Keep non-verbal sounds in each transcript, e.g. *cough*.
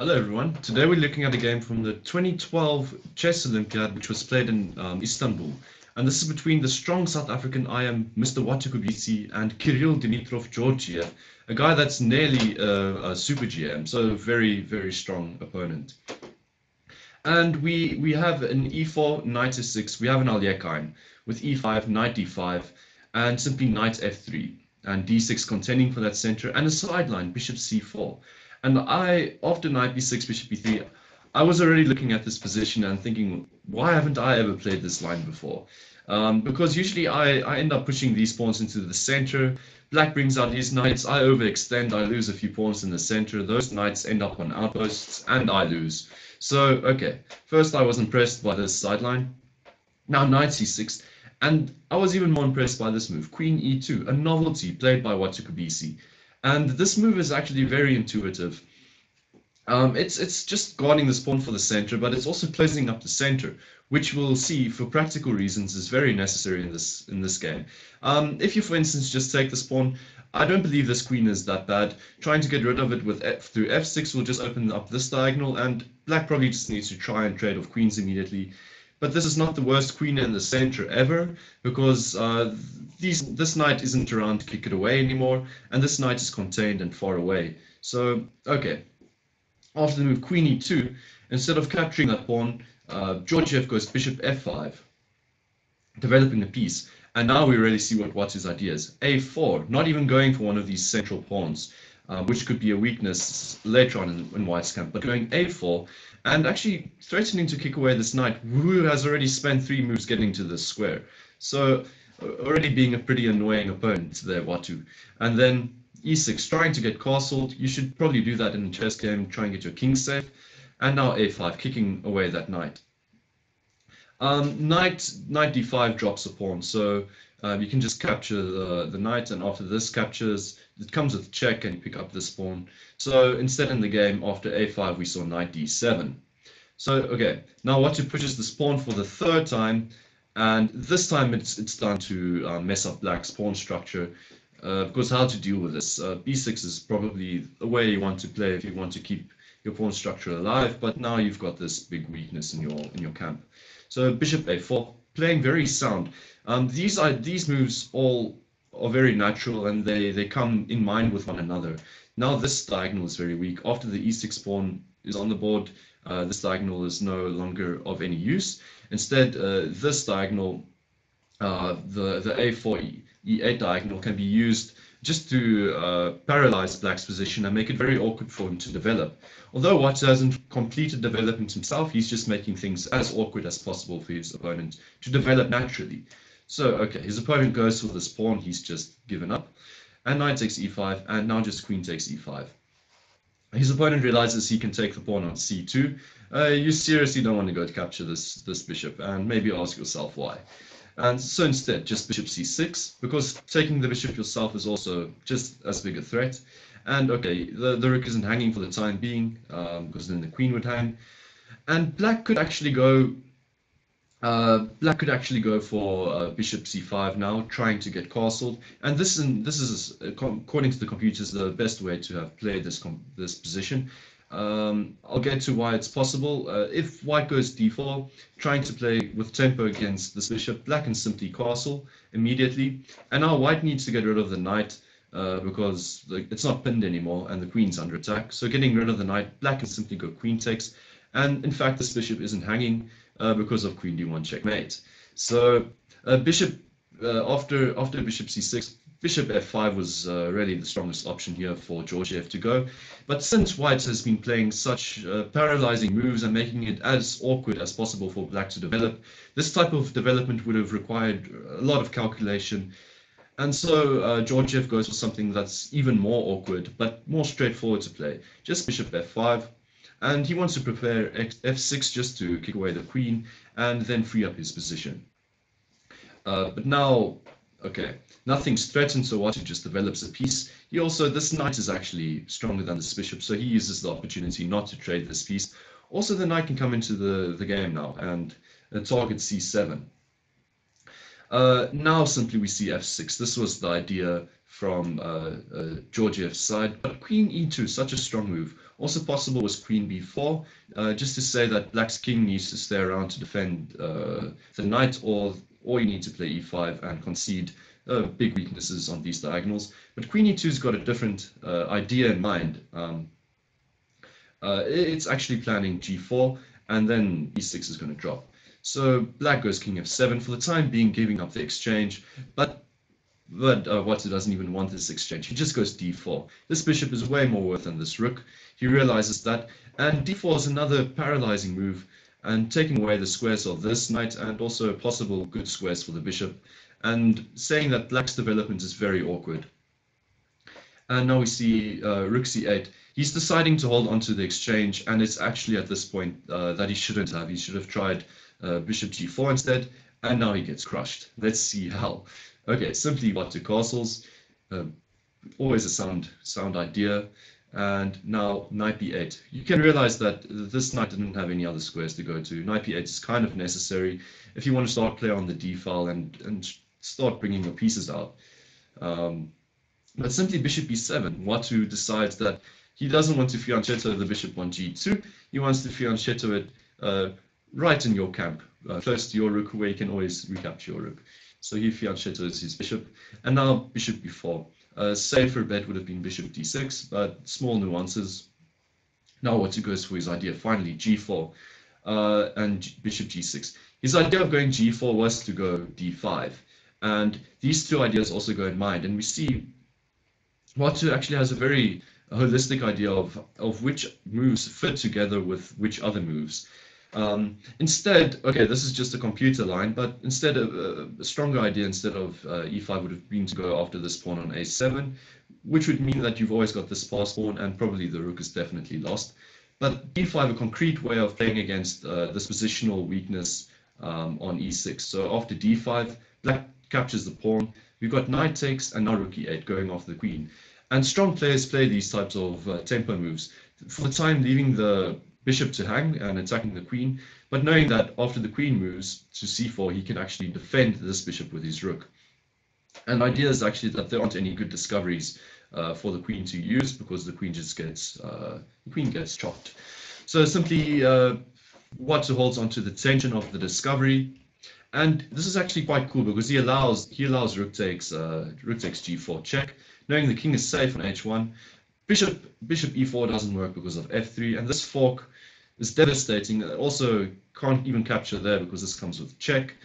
Hello everyone. Today we're looking at a game from the 2012 Chess Olympiad which was played in um, Istanbul. And this is between the strong South African IM Mr. Watu Kobese and Kiril Dimitrov Georgiev, a guy that's nearly a, a super GM, so very, very strong opponent. And we we have an e4, knight to 6 we have an Alekhine with e5, knight d5, and simply knight f3, and d6 contending for that center, and a sideline, bishop c4. And I, after knight b6, bishop b3, I was already looking at this position and thinking, why haven't I ever played this line before? Um, because usually I, I end up pushing these pawns into the center. Black brings out his knights. I overextend. I lose a few pawns in the center. Those knights end up on outposts, and I lose. So, okay. First, I was impressed by this sideline. Now, knight c6. And I was even more impressed by this move, queen e2, a novelty played by Watu Kobese. And this move is actually very intuitive. Um, it's it's just guarding this pawn for the center, but it's also closing up the center, which we'll see for practical reasons is very necessary in this in this game. Um, if you, for instance, just take this pawn, I don't believe this queen is that bad. Trying to get rid of it with F, through f6 will just open up this diagonal, and black probably just needs to try and trade off queens immediately. But this is not the worst queen in the center ever, because uh, these, this knight isn't around to kick it away anymore, and this knight is contained and far away. So, okay. After the move queen e2, instead of capturing that pawn, uh, Georgiev goes bishop f5, developing a piece. And now we really see what Watu's idea is. a4, not even going for one of these central pawns, uh, which could be a weakness later on in, in White's camp, but going a4, and actually threatening to kick away this knight, who has already spent three moves getting to this square. So already being a pretty annoying opponent there, Watu. And then e6, trying to get castled. You should probably do that in a chess game, try and get your king safe. And now a5, kicking away that knight. Um, knight, knight d5 drops a pawn, so um, you can just capture the, the knight, and after this captures, it comes with check, and you pick up this pawn. So instead in the game, after a5, we saw knight d7. So, okay, now Watu pushes this pawn for the third time, and this time it's, it's done to uh, mess up black's pawn structure. Uh, because how to deal with this? Uh, b6 is probably the way you want to play if you want to keep your pawn structure alive, but now you've got this big weakness in your in your camp. So bishop a4, playing very sound. Um, these are these moves all are very natural and they, they come in mind with one another. Now this diagonal is very weak. After the e6 pawn is on the board, uh, this diagonal is no longer of any use. Instead, uh, this diagonal, uh, the, the a4 e8 diagonal can be used just to uh, paralyze black's position and make it very awkward for him to develop. Although White hasn't completed development himself, he's just making things as awkward as possible for his opponent to develop naturally. So, okay, his opponent goes for this pawn, he's just given up. And knight takes e5, and now just queen takes e5. His opponent realizes he can take the pawn on c2. Uh, you seriously don't want to go to capture this, this bishop, and maybe ask yourself why. And so instead, just bishop c6, because taking the bishop yourself is also just as big a threat. And okay, the, the rook isn't hanging for the time being, um, because then the queen would hang. And black could actually go uh, black could actually go for uh, bishop c5 now, trying to get castled. And this is, this is according to the computers, the best way to have played this this position. Um, I'll get to why it's possible. Uh, if white goes d4, trying to play with tempo against this bishop, black can simply castle immediately. And now white needs to get rid of the knight uh, because it's not pinned anymore and the queen's under attack. So getting rid of the knight, black can simply go queen takes. And in fact, this bishop isn't hanging uh, because of queen d1 checkmate. So uh, bishop, uh, after, after bishop c6, bishop f5 was uh, really the strongest option here for Georgiev to go. But since white has been playing such uh, paralyzing moves and making it as awkward as possible for black to develop, this type of development would have required a lot of calculation. And so uh, Georgiev goes for something that's even more awkward, but more straightforward to play. Just bishop f5, and he wants to prepare f6 just to kick away the queen and then free up his position. Uh, but now Okay, nothing's threatened, so Watu just develops a piece. He also, this knight is actually stronger than this bishop, so he uses the opportunity not to trade this piece. Also, the knight can come into the, the game now and uh, target c7. Uh, now simply we see f6. This was the idea from uh, uh, Georgiev's side. But queen e2, such a strong move. Also possible was queen b4, uh, just to say that black's king needs to stay around to defend uh, the knight, or, or you need to play e5 and concede uh, big weaknesses on these diagonals. But queen e2's got a different uh, idea in mind. Um, it's actually planning g4, and then e6 is going to drop. So black goes king f7 for the time being, giving up the exchange. But but uh, doesn't even want this exchange. He just goes d4. This bishop is way more worth than this rook. He realizes that. And d4 is another paralyzing move and taking away the squares of this knight and also possible good squares for the bishop and saying that black's development is very awkward. And now we see uh, rook c8. He's deciding to hold on to the exchange and it's actually at this point uh, that he shouldn't have. He should have tried uh, bishop g4 instead and now he gets crushed. Let's see how. Okay, simply Watu castles. Um, always a sound, sound idea. And now knight b8. You can realize that this knight didn't have any other squares to go to. Knight b8 is kind of necessary if you want to start play on the d file and, and start bringing your pieces out. Um, but simply bishop b7. Watu decides that he doesn't want to fianchetto the bishop on g2. He wants to fianchetto it uh, right in your camp, uh, close to your rook, where you can always recapture your rook. So he fianchettos his bishop, and now bishop b4. A safer bet would have been bishop d6, but small nuances. Now Watu goes for his idea, finally g4 uh, and bishop g6. His idea of going g4 was to go d5, and these two ideas also go in mind, and we see Watu actually has a very holistic idea of, of which moves fit together with which other moves. Um, instead, okay, this is just a computer line, but instead of uh, a stronger idea instead of uh, e5 would have been to go after this pawn on a7, which would mean that you've always got this pass pawn and probably the rook is definitely lost. But d5, a concrete way of playing against uh, this positional weakness um, on e6. So after d5, black captures the pawn. We've got knight takes and now rook e8 going off the queen. And strong players play these types of uh, tempo moves. For the time, leaving the bishop to hang and attacking the queen, but knowing that after the queen moves to c4, he can actually defend this bishop with his rook. And the idea is actually that there aren't any good discoveries uh, for the queen to use because the queen just gets uh, the queen gets chopped. So simply uh, Watu holds onto the tension of the discovery, and this is actually quite cool because he allows he allows rook takes uh, rook takes g4 check, knowing the king is safe on h1, Bishop bishop e4 doesn't work because of f3, and this fork is devastating. Also can't even capture there because this comes with check.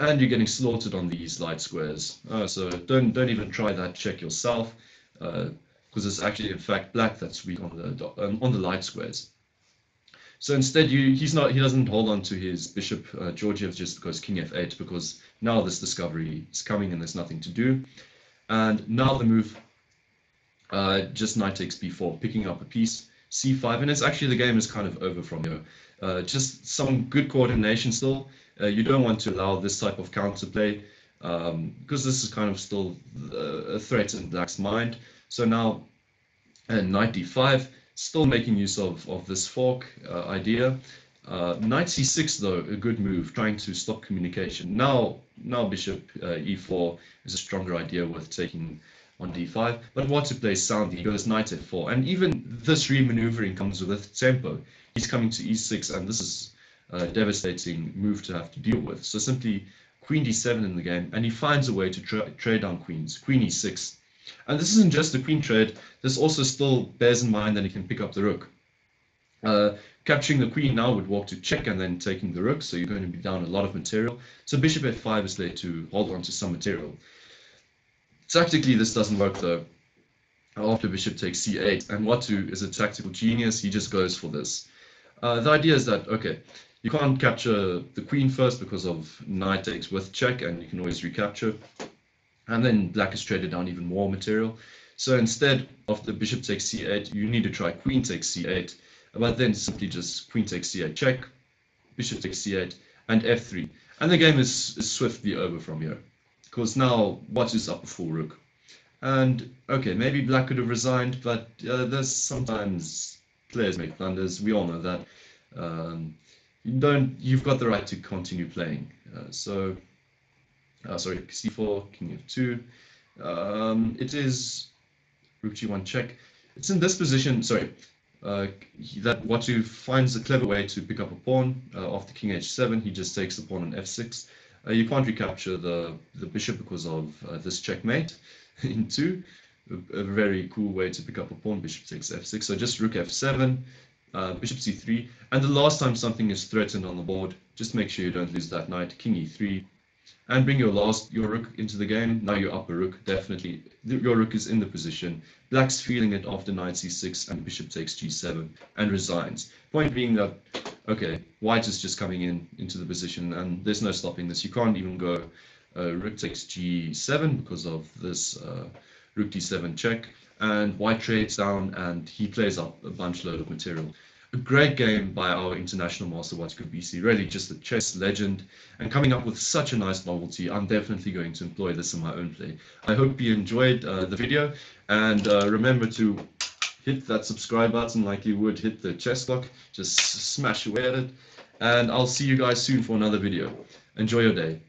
And you're getting slaughtered on these light squares. Uh, so don't don't even try that check yourself, because uh, it's actually in fact black that's weak on the um, on the light squares. So instead, you he's not he doesn't hold on to his bishop uh, Georgiev just because king f8 because now this discovery is coming and there's nothing to do. And now the move uh, just knight takes b4, picking up a piece, c5, and it's actually the game is kind of over from here. Uh, just some good coordination still. Uh, you don't want to allow this type of counterplay um, because this is kind of still uh, a threat in black's mind. So now uh, knight d5, still making use of, of this fork uh, idea. Knight c6 though, a good move, trying to stop communication. Now, now bishop e4 is a stronger idea with taking on d5, but Watu plays soundly, he goes knight f4, and even this remaneuvering comes with a tempo. He's coming to e6, and this is a devastating move to have to deal with. So simply queen d7 in the game, and he finds a way to tra trade down queens, queen e6. And this isn't just the queen trade, this also still bears in mind that he can pick up the rook. Uh, capturing the queen now would walk to check and then taking the rook, so you're going to be down a lot of material. So bishop f5 is there to hold on to some material. Tactically, this doesn't work though. After bishop takes c8, and Watu is a tactical genius, he just goes for this. Uh, the idea is that, okay, you can't capture the queen first because of knight takes with check, and you can always recapture. And then black has traded down even more material. So instead of the bishop takes c8, you need to try queen takes c8, but then simply just queen takes c8 check, bishop takes c8, and f3. And the game is, is swiftly over from here because now what is up full rook? And okay, maybe black could have resigned, but uh, there's sometimes players make blunders. We all know that. Um, you don't. You've got the right to continue playing. Uh, so, uh, sorry, c4, king f2, Um, it is rook g1 check. It's in this position, sorry, uh, that Watu finds a clever way to pick up a pawn uh, after king h7. He just takes the pawn on f6. Uh, you can't recapture the, the bishop because of uh, this checkmate *laughs* in 2. A, a, very cool way to pick up a pawn, bishop takes f6. So just rook f7, uh, bishop c3. And the last time something is threatened on the board, just make sure you don't lose that knight. King e3, and bring your last your rook into the game. Now your upper rook definitely your rook is in the position. Black's feeling it after knight c6 and bishop takes g7 and resigns. Point being that okay, white is just coming in into the position and there's no stopping this. You can't even go uh, rook takes g7 because of this uh, rook d7 check and white trades down and he plays up a bunch load of material a great game by our international master Watu Kobese, really just a chess legend and coming up with such a nice novelty. I'm definitely going to employ this in my own play. I hope you enjoyed uh, the video and uh, remember to hit that subscribe button like you would hit the chest lock. just smash away at it and I'll see you guys soon for another video. Enjoy your day.